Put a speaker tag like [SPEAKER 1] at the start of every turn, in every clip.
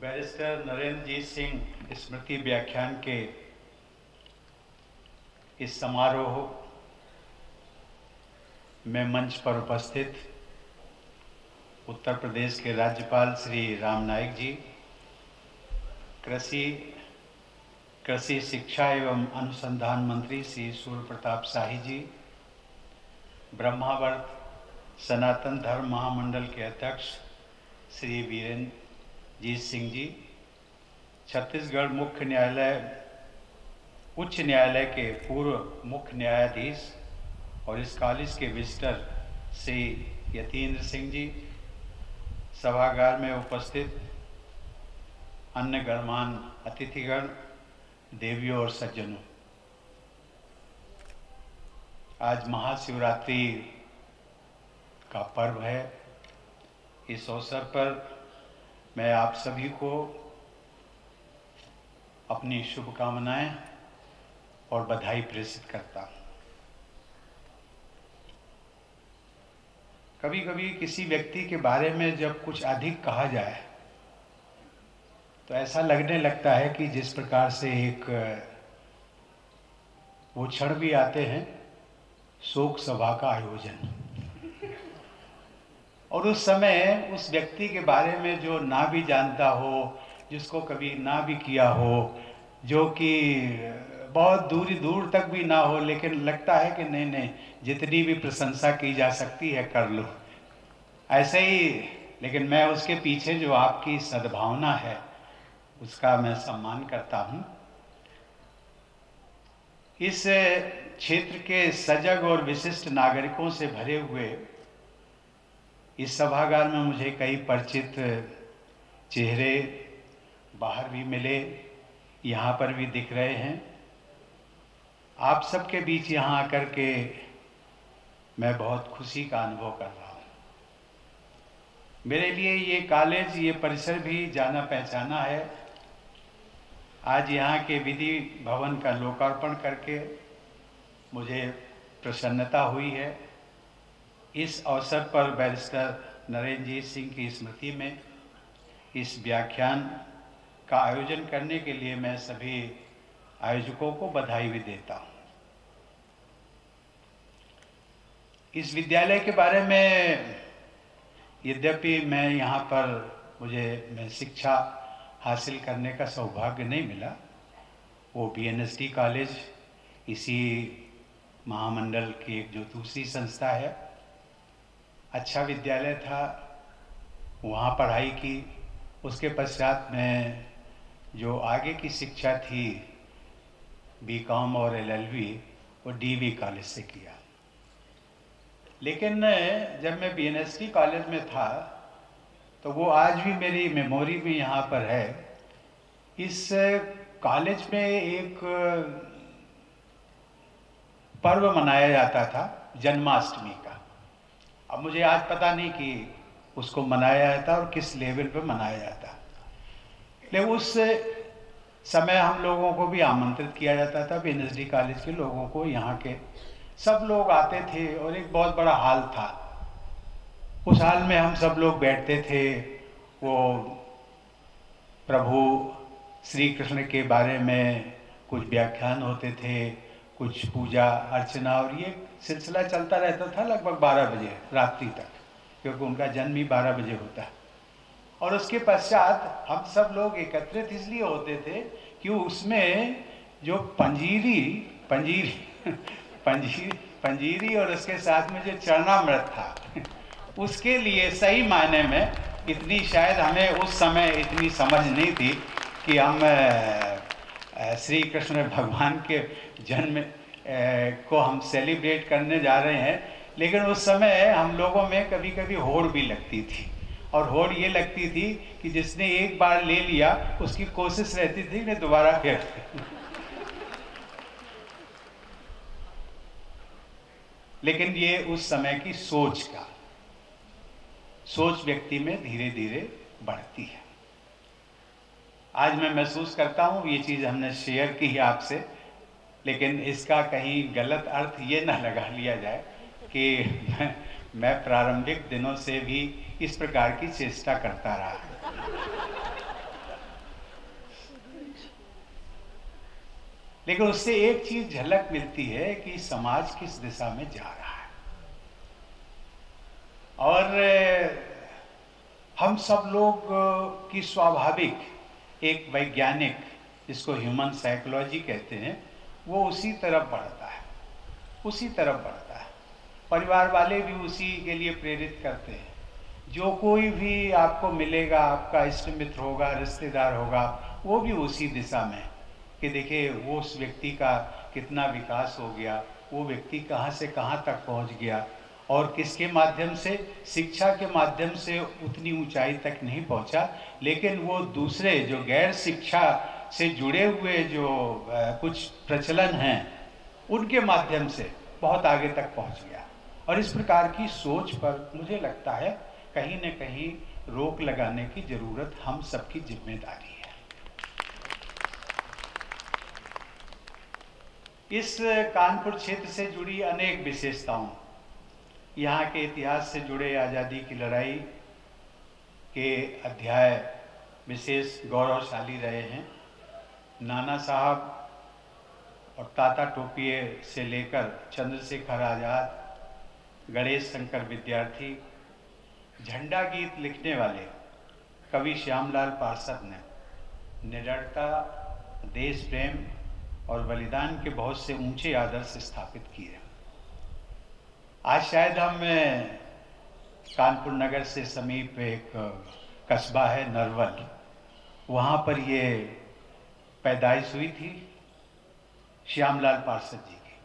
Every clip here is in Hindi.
[SPEAKER 1] बैरिस्टर नरेंद्र जीत सिंह स्मृति व्याख्यान के इस समारोह में मंच पर उपस्थित उत्तर प्रदेश के राज्यपाल श्री राम नाईक जी, कृषि कृषि शिक्षा एवं अनुसंधान मंत्री श्री सूर्य प्रताप शाही जी, ब्रह्मावर्त सनातन धर्म महामंडल के अध्यक्ष श्री वीरेंद्र जीत सिंह जी, छत्तीसगढ़ मुख्य न्यायालय, उच्च न्यायालय के पूर्व मुख्य न्यायाधीश और इस कॉलेज के विजिटर श्री यतीन्द्र सिंह जी, सभागार में उपस्थित अन्य गणमान अतिथिगण, देवियों और सज्जनों। आज महाशिवरात्रि का पर्व है। इस अवसर पर मैं आप सभी को अपनी शुभकामनाएँ और बधाई प्रेषित करता हूँ। कभी कभी किसी व्यक्ति के बारे में जब कुछ अधिक कहा जाए तो ऐसा लगने लगता है कि जिस प्रकार से एक, वो क्षण भी आते हैं, शोक सभा का आयोजन। और उस समय उस व्यक्ति के बारे में जो ना भी जानता हो, जिसको कभी ना भी किया हो, जो कि बहुत दूरी दूर तक भी ना हो, लेकिन लगता है कि नहीं नहीं, जितनी भी प्रशंसा की जा सकती है, कर लो। ऐसे ही, लेकिन मैं उसके पीछे जो आपकी सद्भावना है, उसका मैं सम्मान करता हूँ। इस क्षेत्र के सजग और विशिष्ट नागरिकों से भरे हुए इस सभागार में मुझे कई परिचित चेहरे बाहर भी मिले, यहाँ पर भी दिख रहे हैं। आप सबके बीच यहाँ आकर के मैं बहुत खुशी का अनुभव कर रहा हूँ। मेरे लिए ये कॉलेज, ये परिसर भी जाना पहचाना है। आज यहाँ के विधि भवन का लोकार्पण करके मुझे प्रसन्नता हुई है। इस अवसर पर बैरिस्टर नरेंद्र जीत सिंह की स्मृति में इस व्याख्यान का आयोजन करने के लिए मैं सभी आयोजकों को बधाई भी देता हूँ। इस विद्यालय के बारे में यद्यपि मैं यहाँ पर मुझे, मैं शिक्षा हासिल करने का सौभाग्य नहीं मिला, वो बी कॉलेज इसी महामंडल की एक जो दूसरी संस्था है अच्छा विद्यालय था, वहाँ पढ़ाई की। उसके पश्चात मैं जो आगे की शिक्षा थी बी कॉम और एलएलबी वो डी वी कॉलेज से किया। लेकिन, जब मैं B N S T college में था तो वो आज भी मेरी मेमोरी में यहाँ पर है। इस कॉलेज में एक पर्व मनाया जाता था, जन्माष्टमी का। अब मुझे आज पता नहीं कि उसको मनाया जाता और किस लेवल पे मनाया जाता। लेकिन उस समय हम लोगों को भी आमंत्रित किया जाता था बी कॉलेज के लोगों को यहाँ के सब लोग आते थे और एक बहुत बड़ा हाल था। उस हाल में हम सब लोग बैठते थे, वो प्रभु श्री कृष्ण के बारे में कुछ व्याख्यान होते थे कुछ पूजा, अर्चना और ये सिलसिला चलता रहता था लगभग 12 बजे रात्रि तक, क्योंकि उनका जन्म ही 12 बजे होता। है और उसके पश्चात हम सब लोग एकत्रित इसलिए होते थे कि उसमें जो पंजीरी पंजीरी पंजीरी पंजीरी और उसके साथ में जो चरणामृत था, उसके लिए सही मायने में इतनी शायद हमें उस समय इतनी समझ नहीं थी कि हम श्री कृष्ण भगवान के जन्म को हम सेलिब्रेट करने जा रहे हैं, लेकिन उस समय हम लोगों में कभी कभी होड़ भी लगती थी। और होड़ ये लगती थी कि जिसने एक बार ले लिया, उसकी कोशिश रहती थी कि दोबारा फिर लेकिन ये उस समय की सोच का, सोच व्यक्ति में धीरे धीरे बढ़ती है। आज मैं महसूस करता हूँ ये चीज़ हमने शेयर की है आपसे लेकिन इसका कहीं गलत अर्थ ये ना लगा लिया जाए कि मैं, प्रारंभिक दिनों से भी इस प्रकार की चेष्टा करता रहा। लेकिन उससे एक चीज़ झलक मिलती है कि समाज किस दिशा में जा रहा है। और हम सब लोग की स्वाभाविक एक वैज्ञानिक जिसको ह्यूमन साइकोलॉजी कहते हैं, वो उसी तरफ़ बढ़ता है, उसी तरफ़ बढ़ता है। परिवार वाले भी उसी के लिए प्रेरित करते हैं। जो कोई भी आपको मिलेगा, आपका इष्ट मित्र होगा, रिश्तेदार होगा, वो भी उसी दिशा में कि देखिए, वो उस व्यक्ति का कितना विकास हो गया, वो व्यक्ति कहाँ से कहाँ तक पहुँच गया और किसके माध्यम से? शिक्षा के माध्यम से उतनी ऊंचाई तक नहीं पहुँचा, लेकिन वो दूसरे जो गैर शिक्षा से जुड़े हुए जो कुछ प्रचलन हैं, उनके माध्यम से बहुत आगे तक पहुँच गया। और इस प्रकार की सोच पर मुझे लगता है कहीं न कहीं रोक लगाने की ज़रूरत हम सबकी ज़िम्मेदारी है। इस कानपुर क्षेत्र से जुड़ी अनेक विशेषताओं यहाँ के इतिहास से जुड़े आज़ादी की लड़ाई के अध्याय विशेष गौरवशाली रहे हैं। नाना साहब और ताता टोपिए से लेकर चंद्रशेखर आज़ाद, गणेश शंकर विद्यार्थी, झंडा गीत लिखने वाले कवि श्यामलाल पार्षद ने निडरता, देश प्रेम और बलिदान के बहुत से ऊँचे आदर्श स्थापित किए। आज शायद हम कानपुर नगर से समीप एक कस्बा है नरवल। वहाँ पर ये पैदाइश हुई थी श्यामलाल पार्षद जी की,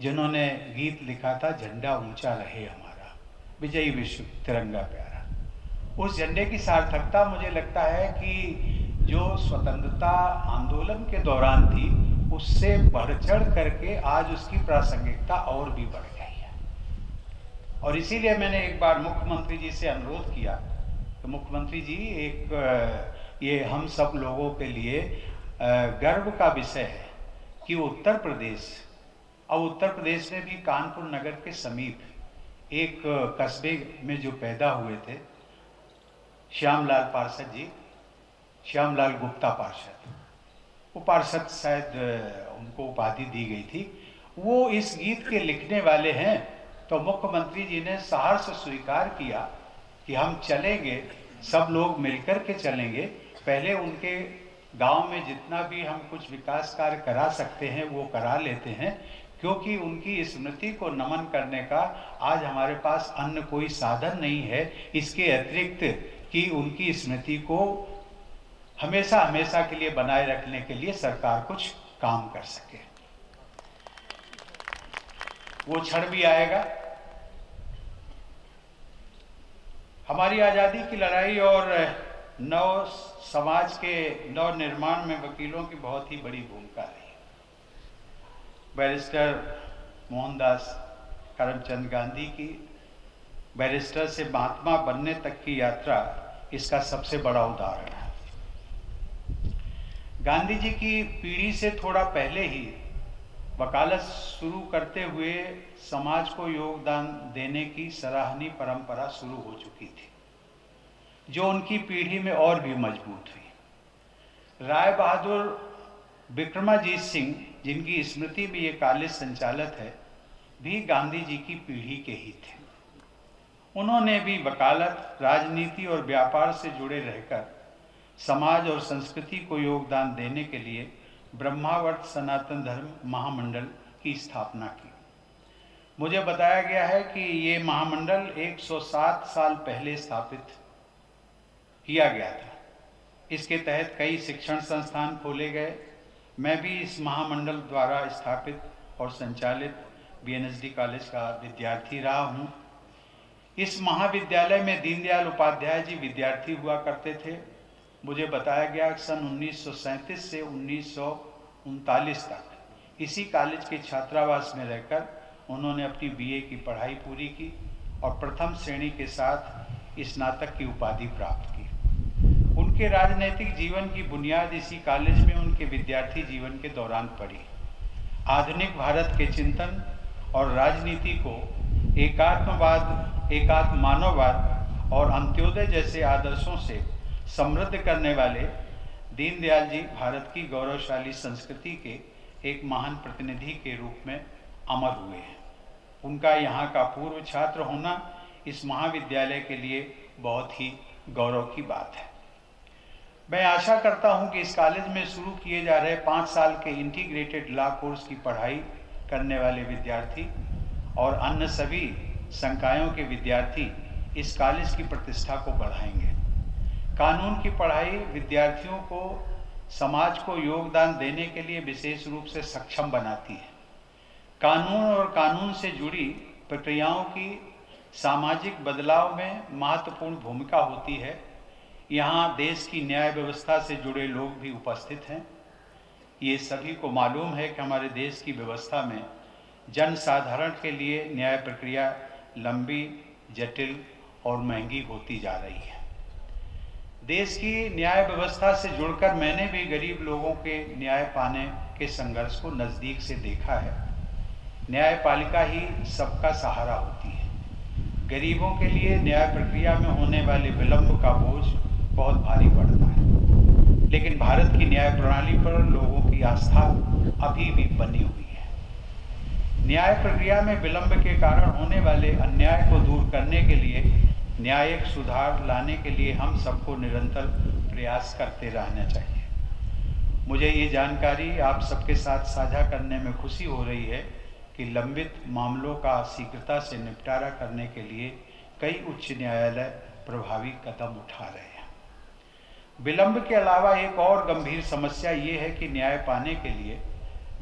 [SPEAKER 1] जिन्होंने गीत लिखा था, झंडा ऊँचा रहे हमारा, विजयी विश्व, तिरंगा प्यारा। उस झंडे की सार्थकता मुझे लगता है कि जो स्वतंत्रता आंदोलन के दौरान थी, उससे बढ़ चढ़ करके आज उसकी प्रासंगिकता और भी बढ़ गई। और इसीलिए मैंने एक बार मुख्यमंत्री जी से अनुरोध किया कि मुख्यमंत्री जी, एक ये हम सब लोगों के लिए गर्व का विषय है कि उत्तर प्रदेश और उत्तर प्रदेश में भी कानपुर नगर के समीप एक कस्बे में जो पैदा हुए थे, श्यामलाल पार्षद जी, श्यामलाल गुप्ता पार्षद। वो पार्षद शायद उनको उपाधि दी गई थी। वो इस गीत के लिखने वाले हैं तो मुख्यमंत्री जी ने सहर्ष स्वीकार किया कि हम चलेंगे, सब लोग मिलकर के चलेंगे। पहले उनके गाँव में जितना भी हम कुछ विकास कार्य करा सकते हैं, वो करा लेते हैं, क्योंकि उनकी स्मृति को नमन करने का आज हमारे पास अन्य कोई साधन नहीं है। इसके अतिरिक्त कि उनकी स्मृति को हमेशा हमेशा के लिए बनाए रखने के लिए सरकार कुछ काम कर सके। वो क्षण भी आएगा। हमारी आज़ादी की लड़ाई और नव समाज के नव निर्माण में वकीलों की बहुत ही बड़ी भूमिका रही। बैरिस्टर मोहनदास करमचंद गांधी की, बैरिस्टर से महात्मा बनने तक की यात्रा इसका सबसे बड़ा उदाहरण है। गांधी जी की पीढ़ी से थोड़ा पहले ही वकालत शुरू करते हुए समाज को योगदान देने की सराहनीय परंपरा शुरू हो चुकी थी, जो उनकी पीढ़ी में और भी मज़बूत हुई। राय बहादुर विक्रमाजीत सिंह, जिनकी स्मृति में ये कॉलेज संचालक है, भी गांधी जी की पीढ़ी के ही थे। उन्होंने भी वकालत, राजनीति और व्यापार से जुड़े रहकर समाज और संस्कृति को योगदान देने के लिए ब्रह्मावर्त सनातन धर्म महामंडल की स्थापना की। मुझे बताया गया है कि ये महामंडल 107 साल पहले स्थापित किया गया था। इसके तहत कई शिक्षण संस्थान खोले गए। मैं भी इस महामंडल द्वारा स्थापित और संचालित बीएनएसडी कॉलेज का विद्यार्थी रहा हूँ। इस महाविद्यालय में दीनदयाल उपाध्याय जी विद्यार्थी हुआ करते थे। मुझे बताया गया सन उन्नीस सौ सैंतीस से उन्नीस सौ उनतालीस तक। इसी कॉलेज के छात्रावास में रहकर उन्होंने अपनी बीए की पढ़ाई पूरी की और प्रथम श्रेणी के साथ स्नातक की उपाधि प्राप्त की। उनके राजनैतिक जीवन की बुनियाद इसी कॉलेज में उनके विद्यार्थी जीवन के दौरान पड़ी। आधुनिक भारत के चिंतन और राजनीति को एकात्मवाद एकात्म मानववाद और अंत्योदय जैसे आदर्शों से समृद्ध करने वाले दीनदयाल जी भारत की गौरवशाली संस्कृति के एक महान प्रतिनिधि के रूप में अमर हुए हैं। उनका यहाँ का पूर्व छात्र होना इस महाविद्यालय के लिए बहुत ही गौरव की बात है। मैं आशा करता हूँ कि इस कॉलेज में शुरू किए जा रहे पाँच साल के इंटीग्रेटेड लॉ कोर्स की पढ़ाई करने वाले विद्यार्थी और अन्य सभी संकायों के विद्यार्थी इस कॉलेज की प्रतिष्ठा को बढ़ाएँगे। कानून की पढ़ाई विद्यार्थियों को, समाज को योगदान देने के लिए विशेष रूप से सक्षम बनाती है। कानून और कानून से जुड़ी प्रक्रियाओं की सामाजिक बदलाव में महत्वपूर्ण भूमिका होती है। यहाँ देश की न्याय व्यवस्था से जुड़े लोग भी उपस्थित हैं। ये सभी को मालूम है कि हमारे देश की व्यवस्था में जन साधारण के लिए न्याय प्रक्रिया लंबी, जटिल और महँगी होती जा रही है। देश की न्याय व्यवस्था से जुड़कर मैंने भी गरीब लोगों के न्याय पाने के संघर्ष को नज़दीक से देखा है। न्यायपालिका ही सबका सहारा होती है। गरीबों के लिए न्याय प्रक्रिया में होने वाले विलंब का बोझ बहुत भारी पड़ता है। लेकिन भारत की न्याय प्रणाली पर लोगों की आस्था अभी भी बनी हुई है। न्याय प्रक्रिया में विलंब के कारण होने वाले अन्याय को दूर करने के लिए न्यायिक सुधार लाने के लिए हम सबको निरंतर प्रयास करते रहना चाहिए। मुझे ये जानकारी आप सबके साथ साझा करने में खुशी हो रही है कि लंबित मामलों का शीघ्रता से निपटारा करने के लिए कई उच्च न्यायालय प्रभावी कदम उठा रहे हैं। विलंब के अलावा एक और गंभीर समस्या ये है कि न्याय पाने के लिए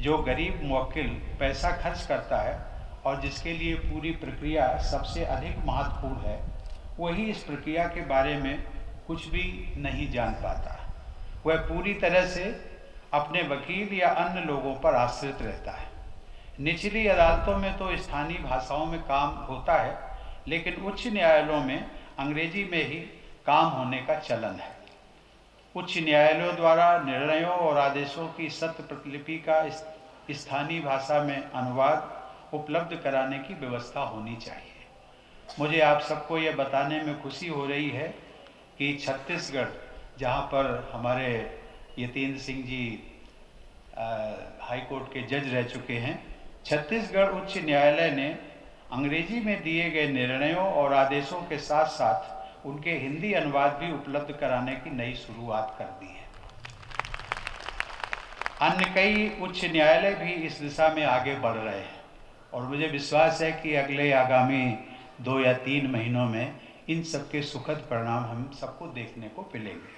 [SPEAKER 1] जो गरीब मुवक्किल पैसा खर्च करता है और जिसके लिए पूरी प्रक्रिया सबसे अधिक महत्वपूर्ण है वही इस प्रक्रिया के बारे में कुछ भी नहीं जान पाता। वह पूरी तरह से अपने वकील या अन्य लोगों पर आश्रित रहता है। निचली अदालतों में तो स्थानीय भाषाओं में काम होता है, लेकिन उच्च न्यायालयों में अंग्रेज़ी में ही काम होने का चलन है। उच्च न्यायालयों द्वारा निर्णयों और आदेशों की सत्य प्रतिलिपि का स्थानीय भाषा में अनुवाद उपलब्ध कराने की व्यवस्था होनी चाहिए। मुझे आप सबको ये बताने में खुशी हो रही है कि छत्तीसगढ़, जहाँ पर हमारे यतीन्द्र सिंह जी हाईकोर्ट के जज रह चुके हैं, छत्तीसगढ़ उच्च न्यायालय ने अंग्रेज़ी में दिए गए निर्णयों और आदेशों के साथ साथ उनके हिंदी अनुवाद भी उपलब्ध कराने की नई शुरुआत कर दी है। अन्य कई उच्च न्यायालय भी इस दिशा में आगे बढ़ रहे हैं और मुझे विश्वास है कि अगले आगामी दो या तीन महीनों में इन सब के सुखद परिणाम हम सबको देखने को मिलेंगे।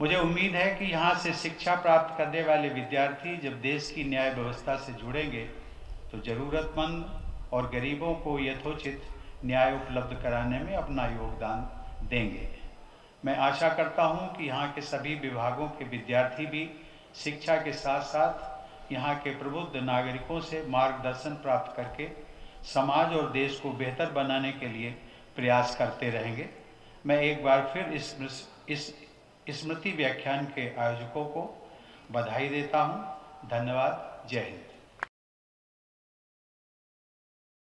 [SPEAKER 1] मुझे उम्मीद है कि यहाँ से शिक्षा प्राप्त करने वाले विद्यार्थी जब देश की न्याय व्यवस्था से जुड़ेंगे तो ज़रूरतमंद और गरीबों को यथोचित न्याय उपलब्ध कराने में अपना योगदान देंगे। मैं आशा करता हूँ कि यहाँ के सभी विभागों के विद्यार्थी भी शिक्षा के साथ साथ यहाँ के प्रबुद्ध नागरिकों से मार्गदर्शन प्राप्त करके समाज और देश को बेहतर बनाने के लिए प्रयास करते रहेंगे। मैं एक बार फिर इस इस स्मृति व्याख्यान के आयोजकों को बधाई देता हूँ। धन्यवाद। जय हिंद।